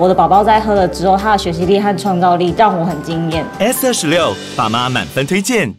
我的宝宝在喝了之后他的学习力和创造力让我很惊艳。S 二十六爸妈满分推荐。